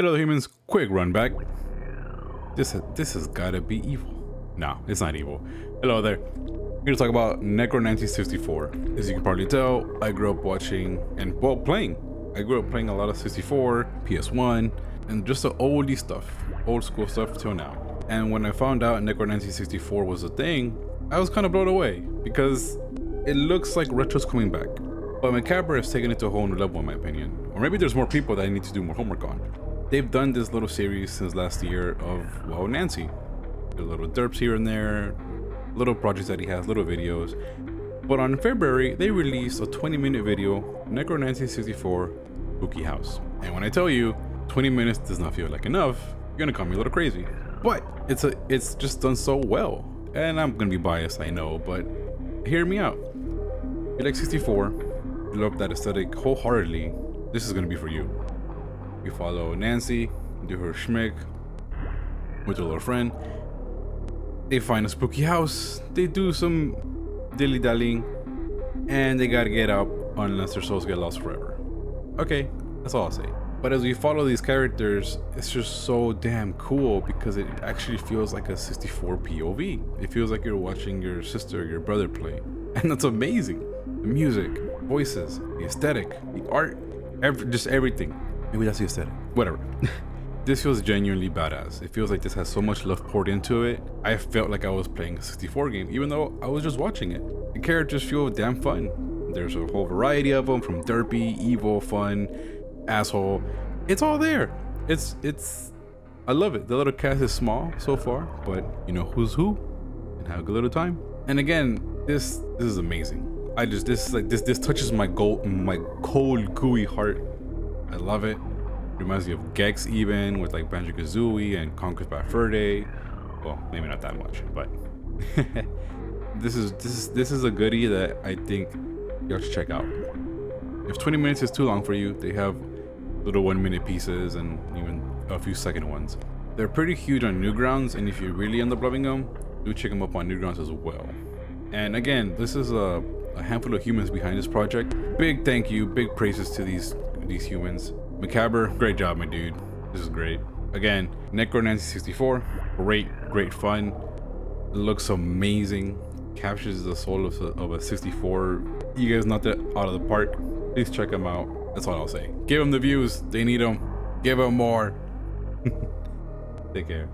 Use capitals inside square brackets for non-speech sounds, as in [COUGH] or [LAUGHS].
Hello humans, quick run back. This, this has gotta be evil. No, it's not evil. Hello there. Here to talk about Necro Nancy 64. As you can probably tell, I grew up watching and well playing. I grew up playing a lot of 64, PS1, and just the oldie stuff, old school stuff till now. And when I found out Necro Nancy 64 was a thing, I was kind of blown away because it looks like retro's coming back. But Macabre has taken it to a whole new level in my opinion. Or maybe there's more people that I need to do more homework on. They've done this little series since last year of, well, Nancy. Little derps here and there, little projects that he has, little videos. But on February, they released a 20 minute video, Necro Nancy 64 Spooky House. And when I tell you 20 minutes does not feel like enough, you're gonna call me a little crazy. But it's a it's just done so well. And I'm gonna be biased, I know, but hear me out. If You like 64, you love that aesthetic wholeheartedly, this is gonna be for you. You follow Nancy, do her schmick with her little friend. They find a spooky house, they do some dilly dallying, and they gotta get up unless their souls get lost forever. Okay, that's all I'll say. But as we follow these characters, it's just so damn cool because it actually feels like a 64 POV. It feels like you're watching your sister, your brother play. [LAUGHS] And that's amazing. The music, voices, the aesthetic, the art, every, just everything. Maybe that's the aesthetic. Whatever. [LAUGHS] this feels genuinely badass. It feels like this has so much love poured into it. I felt like I was playing a 64 game, even though I was just watching it. The characters feel damn fun. There's a whole variety of them, from derpy, evil, fun, asshole. It's all there. It's it's. I love it. The little cast is small so far, but you know who's who, and have a good little time. And again, this this is amazing. I just this is like this this touches my gold my cold gooey heart. I love it. Reminds me of Gex even with like Banjo Kazooie and Conker's Bad Fur Day. Well, maybe not that much, but [LAUGHS] this is this is this is a goodie that I think you have to check out. If 20 minutes is too long for you, they have little one minute pieces and even a few second ones. They're pretty huge on Newgrounds, and if you really end up loving them, do check them up on Newgrounds as well. And again, this is a, a handful of humans behind this project. Big thank you, big praises to these these humans. Macabre, great job, my dude. This is great. Again, Necro Nancy 64, great, great fun. looks amazing. Captures the soul of a, of a 64. You guys knocked it out of the park. Please check them out. That's all I'll say. Give them the views. They need them. Give them more. [LAUGHS] Take care.